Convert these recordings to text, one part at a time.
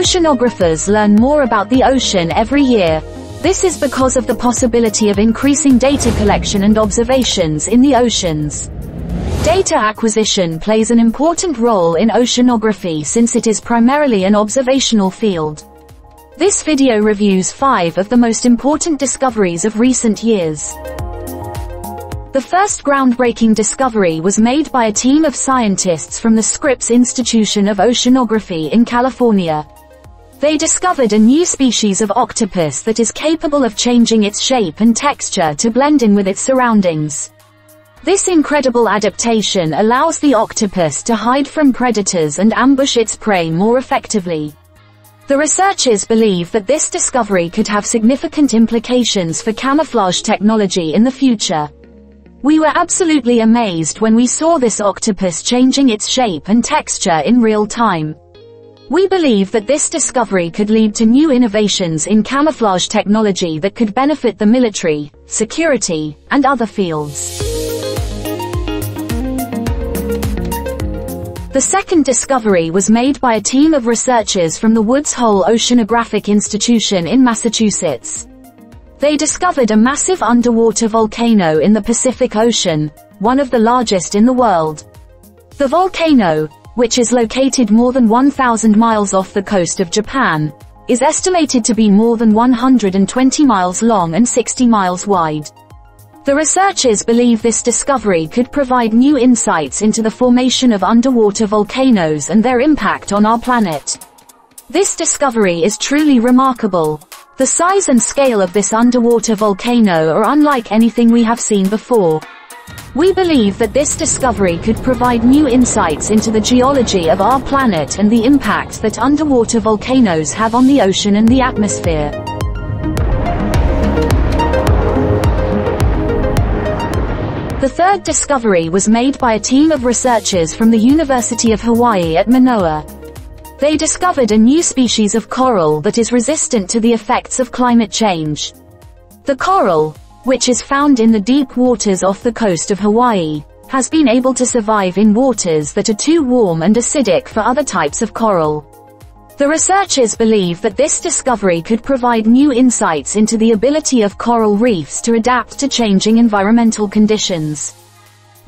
Oceanographers learn more about the ocean every year. This is because of the possibility of increasing data collection and observations in the oceans. Data acquisition plays an important role in oceanography since it is primarily an observational field. This video reviews 5 of the most important discoveries of recent years. The first groundbreaking discovery was made by a team of scientists from the Scripps Institution of Oceanography in California. They discovered a new species of octopus that is capable of changing its shape and texture to blend in with its surroundings. This incredible adaptation allows the octopus to hide from predators and ambush its prey more effectively. The researchers believe that this discovery could have significant implications for camouflage technology in the future. We were absolutely amazed when we saw this octopus changing its shape and texture in real time. We believe that this discovery could lead to new innovations in camouflage technology that could benefit the military, security, and other fields. The second discovery was made by a team of researchers from the Woods Hole Oceanographic Institution in Massachusetts. They discovered a massive underwater volcano in the Pacific Ocean, one of the largest in the world. The volcano, which is located more than 1,000 miles off the coast of Japan, is estimated to be more than 120 miles long and 60 miles wide. The researchers believe this discovery could provide new insights into the formation of underwater volcanoes and their impact on our planet. This discovery is truly remarkable. The size and scale of this underwater volcano are unlike anything we have seen before. We believe that this discovery could provide new insights into the geology of our planet and the impact that underwater volcanoes have on the ocean and the atmosphere. The third discovery was made by a team of researchers from the University of Hawaii at Manoa. They discovered a new species of coral that is resistant to the effects of climate change. The coral, which is found in the deep waters off the coast of Hawaii, has been able to survive in waters that are too warm and acidic for other types of coral. The researchers believe that this discovery could provide new insights into the ability of coral reefs to adapt to changing environmental conditions.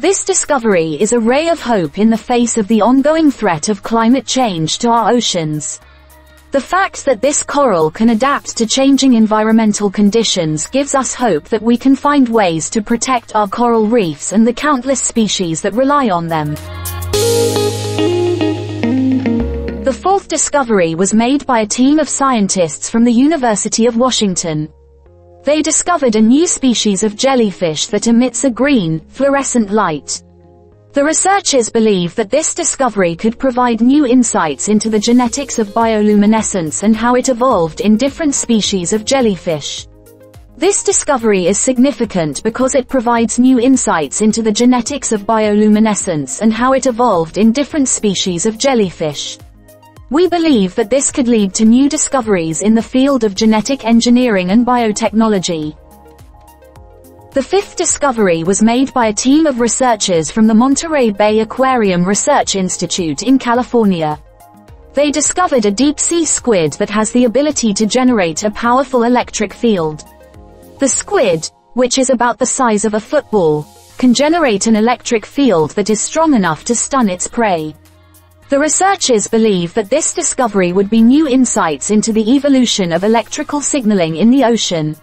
This discovery is a ray of hope in the face of the ongoing threat of climate change to our oceans. The fact that this coral can adapt to changing environmental conditions gives us hope that we can find ways to protect our coral reefs and the countless species that rely on them. The fourth discovery was made by a team of scientists from the University of Washington. They discovered a new species of jellyfish that emits a green, fluorescent light. The researchers believe that this discovery could provide new insights into the genetics of bioluminescence and how it evolved in different species of jellyfish. This discovery is significant because it provides new insights into the genetics of bioluminescence and how it evolved in different species of jellyfish. We believe that this could lead to new discoveries in the field of genetic engineering and biotechnology. The fifth discovery was made by a team of researchers from the Monterey Bay Aquarium Research Institute in California. They discovered a deep-sea squid that has the ability to generate a powerful electric field. The squid, which is about the size of a football, can generate an electric field that is strong enough to stun its prey. The researchers believe that this discovery would be new insights into the evolution of electrical signaling in the ocean.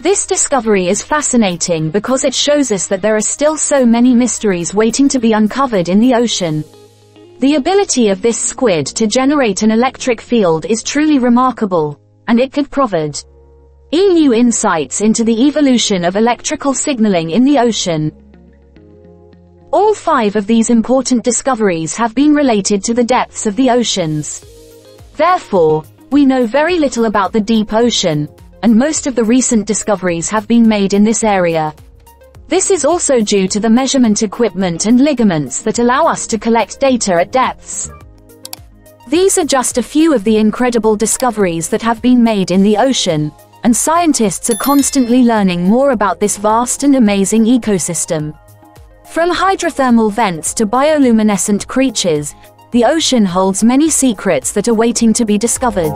This discovery is fascinating because it shows us that there are still so many mysteries waiting to be uncovered in the ocean. The ability of this squid to generate an electric field is truly remarkable, and it could provide new insights into the evolution of electrical signaling in the ocean. All five of these important discoveries have been related to the depths of the oceans. Therefore, we know very little about the deep ocean, and most of the recent discoveries have been made in this area. This is also due to the measurement equipment and ligaments that allow us to collect data at depths. These are just a few of the incredible discoveries that have been made in the ocean, and scientists are constantly learning more about this vast and amazing ecosystem. From hydrothermal vents to bioluminescent creatures, the ocean holds many secrets that are waiting to be discovered.